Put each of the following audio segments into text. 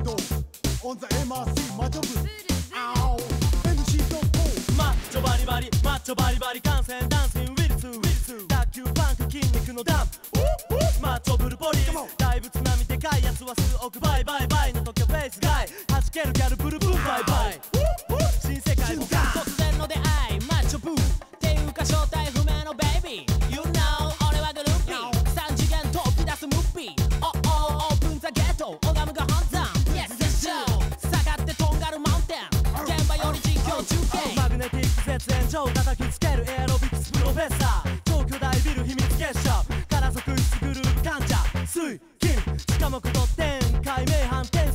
ンドオンザ MRC マジョブアオ MC ドッポマッチョバリバリマッチョバリバリ感染ダンスンウィルスウィルス卓球パンク筋肉のダンプマッチョブルボリー大仏並みでかいやつは数億倍バイバイの時はフェイスガイ弾けるギャルブルきつけるエロビクスプロフェッサー。東巨大ビル秘密結社。から族室グループ患者。水金。しかもこと展開名判定。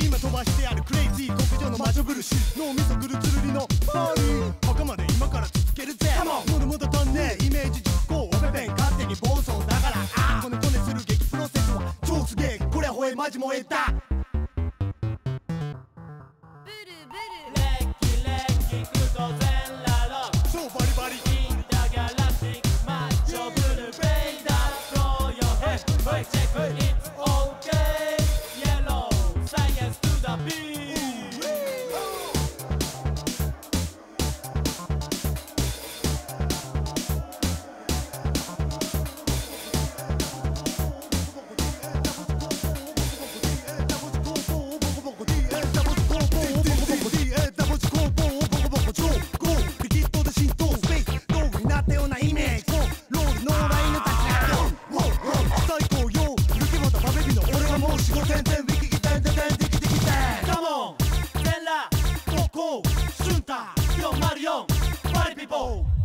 今飛ばしてあるクレイジー極上の魔女ぶるし脳みそぐるつるりのパーリー。墓まで今から続けるぜ。モもともとねイメージ実行オペペン。勝手に暴走だから。あこねこねする激プロセスは。超すげえ。これほえマジ燃えた。ブルブル。レッキレッキクドぜ cool, junta, yo Marion, party people.